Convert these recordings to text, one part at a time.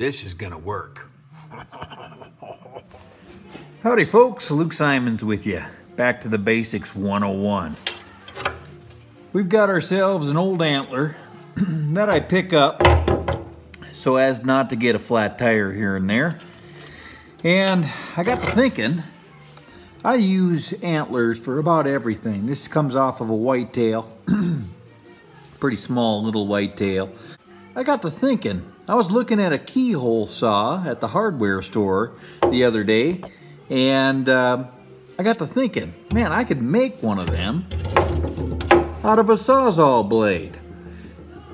This is gonna work. Howdy folks, Luke Simons with you. Back to the Basics 101. We've got ourselves an old antler that I pick up so as not to get a flat tire here and there. And I got to thinking, I use antlers for about everything. This comes off of a whitetail, pretty small little whitetail. I got to thinking, I was looking at a keyhole saw at the hardware store the other day, and uh, I got to thinking, man, I could make one of them out of a Sawzall blade.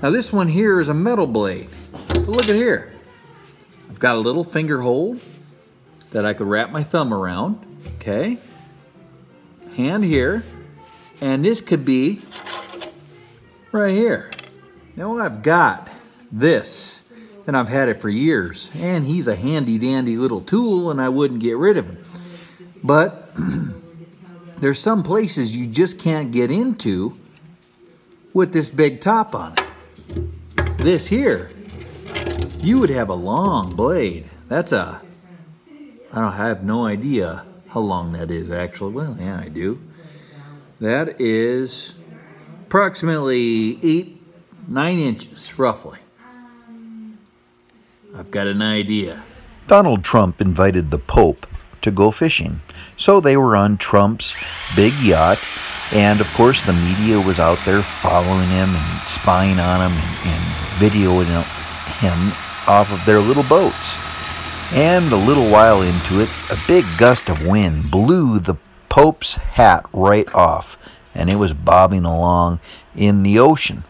Now this one here is a metal blade. But look at here. I've got a little finger hold that I could wrap my thumb around, okay? Hand here, and this could be right here. Now I've got this, and I've had it for years, and he's a handy dandy little tool, and I wouldn't get rid of him. But there's some places you just can't get into with this big top on it. This here, you would have a long blade. That's a, I don't I have no idea how long that is actually. Well, yeah, I do. That is approximately eight, nine inches roughly. I've got an idea. Donald Trump invited the Pope to go fishing. So they were on Trump's big yacht, and of course the media was out there following him and spying on him and, and videoing him off of their little boats. And a little while into it, a big gust of wind blew the Pope's hat right off, and it was bobbing along in the ocean.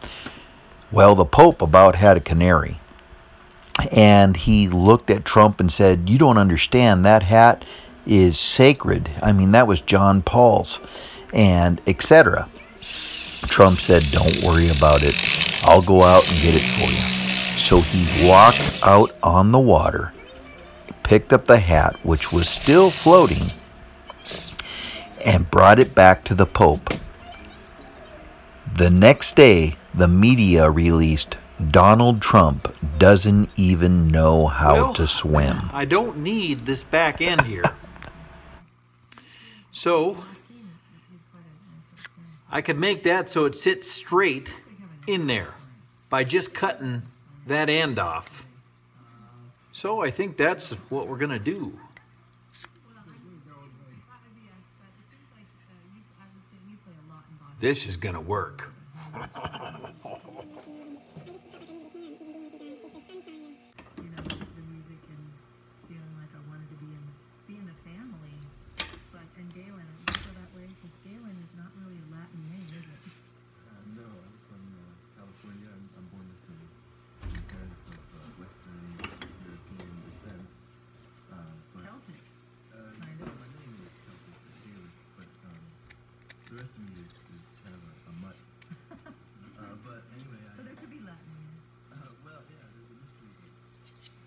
Well, the Pope about had a canary. And he looked at Trump and said, You don't understand, that hat is sacred. I mean, that was John Paul's, and etc. Trump said, Don't worry about it. I'll go out and get it for you. So he walked out on the water, picked up the hat, which was still floating, and brought it back to the Pope. The next day, the media released Donald Trump doesn't even know how Well, to swim. I don't need this back end here. So, I could make that so it sits straight in there by just cutting that end off. So I think that's what we're gonna do. This is gonna work. you know, the music and feeling like I wanted to be in, be in the family. But, and Galen, you feel that way? Because Galen is not really a Latin name, is it? Uh, no, I'm from uh, California. I'm, I'm born to some some parents of uh, Western European descent. Uh, but Celtic. uh, kind well, of. my name is Celtic, uh, Gaelic, but um, the rest of me is, is kind of a, a mutt. uh, but anyway, I, So there could be Latin in it. uh, well, yeah, there's a mystery that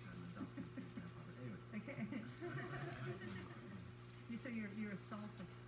got adopted from my grandfather. Anyway, Okay. you so you're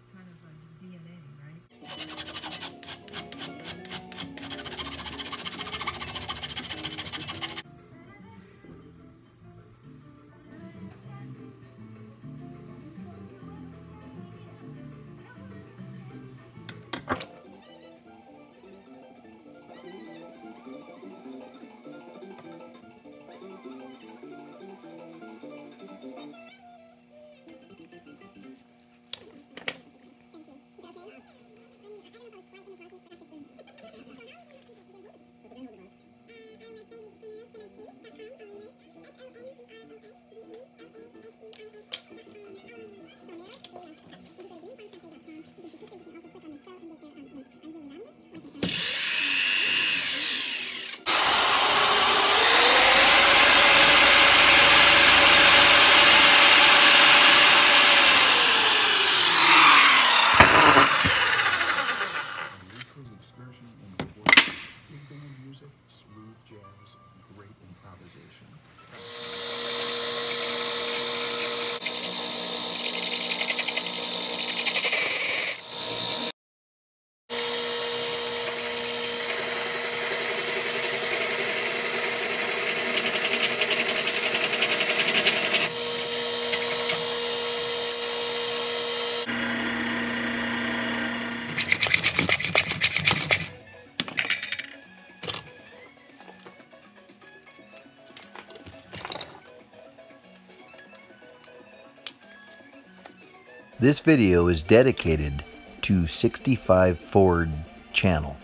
This video is dedicated to 65 Ford channel.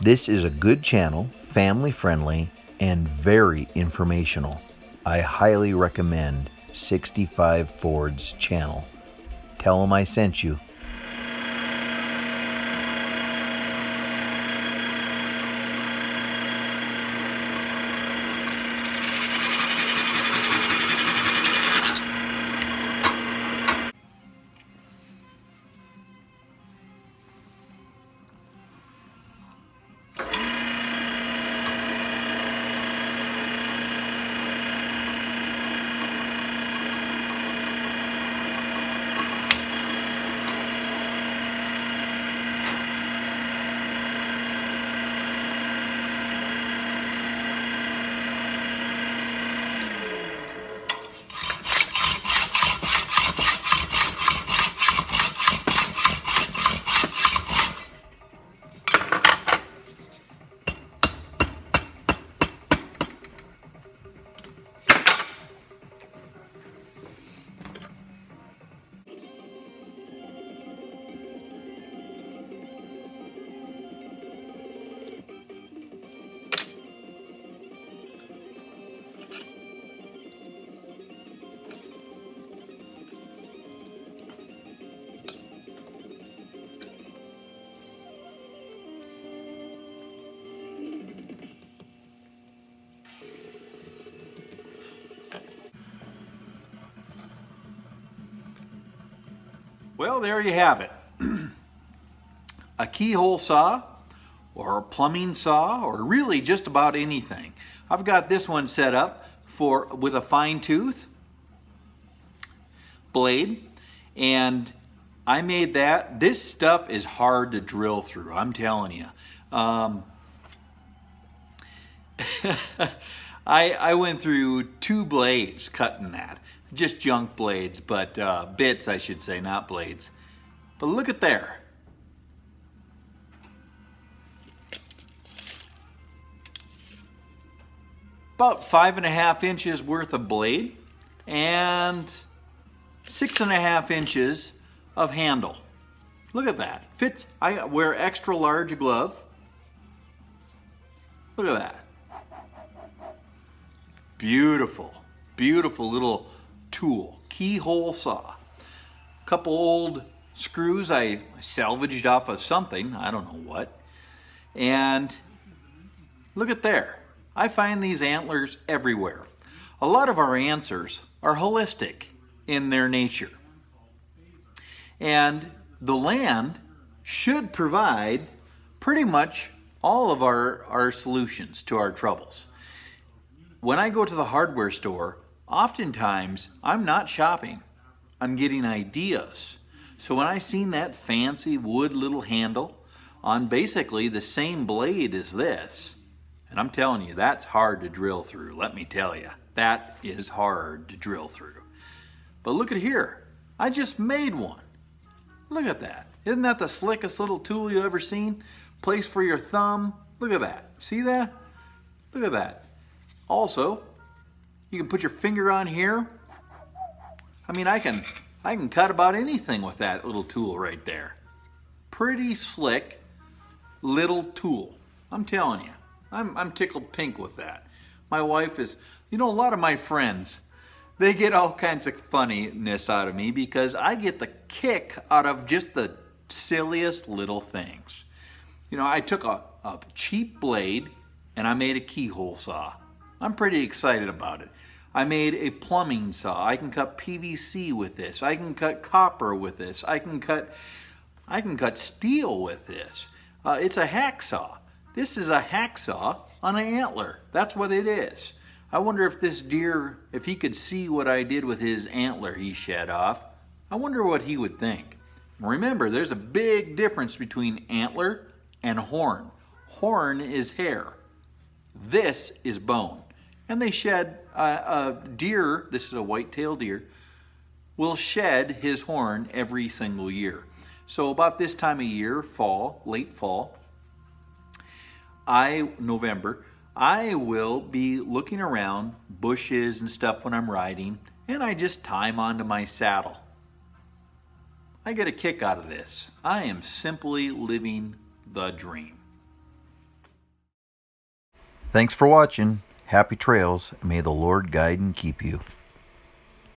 This is a good channel, family friendly, and very informational. I highly recommend 65 Ford's channel. Tell them I sent you. Well, there you have it. a keyhole saw or a plumbing saw or really just about anything. I've got this one set up for with a fine tooth blade and I made that. This stuff is hard to drill through, I'm telling you. Um, I, I went through two blades cutting that just junk blades, but uh, bits, I should say, not blades. But look at there. About five and a half inches worth of blade and six and a half inches of handle. Look at that. Fits. I wear extra large glove. Look at that. Beautiful, beautiful little tool, keyhole saw. Couple old screws I salvaged off of something, I don't know what. And look at there. I find these antlers everywhere. A lot of our answers are holistic in their nature. And the land should provide pretty much all of our, our solutions to our troubles. When I go to the hardware store, Oftentimes, I'm not shopping. I'm getting ideas. So when I seen that fancy wood little handle on basically the same blade as this, and I'm telling you, that's hard to drill through, let me tell you. That is hard to drill through. But look at here. I just made one. Look at that. Isn't that the slickest little tool you ever seen? Place for your thumb. Look at that. See that? Look at that. Also, you can put your finger on here. I mean, I can, I can cut about anything with that little tool right there. Pretty slick little tool. I'm telling you, I'm, I'm tickled pink with that. My wife is, you know, a lot of my friends, they get all kinds of funniness out of me because I get the kick out of just the silliest little things. You know, I took a, a cheap blade and I made a keyhole saw. I'm pretty excited about it. I made a plumbing saw. I can cut PVC with this. I can cut copper with this. I can cut, I can cut steel with this. Uh, it's a hacksaw. This is a hacksaw on an antler. That's what it is. I wonder if this deer, if he could see what I did with his antler he shed off, I wonder what he would think. Remember, there's a big difference between antler and horn. Horn is hair. This is bone and they shed a, deer, this is a white-tailed deer, will shed his horn every single year. So about this time of year, fall, late fall, I, November, I will be looking around bushes and stuff when I'm riding, and I just tie them onto my saddle. I get a kick out of this. I am simply living the dream. Thanks for watching. Happy trails. May the Lord guide and keep you.